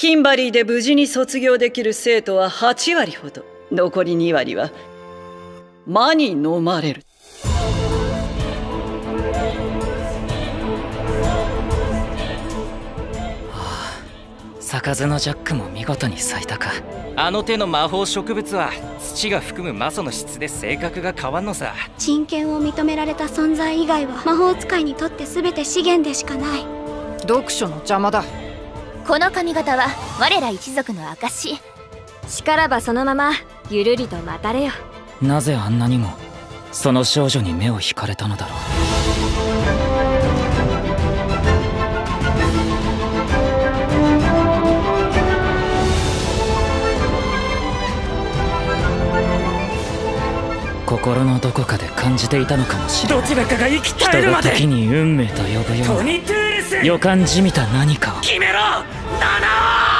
キンバリーで無事に卒業できる生徒は8割ほど。残り2割は魔に飲まれる。咲かずのジャックも見事に咲いたか。あの手の魔法植物は土が含む魔素の質で性格が変わんのさ。人権を認められた存在以外は魔法使いにとって全て資源でしかない。読書の邪魔だこの髪型は我ら一族の証し。からばそのままゆるりと待たれよ。なぜあんなにもその少女に目を引かれたのだろう。心のどこかで感じていたのかもしれない。どちらかが生き絶えるまで。人が時に運命と呼ぶような予感じみた何かを決めろ！七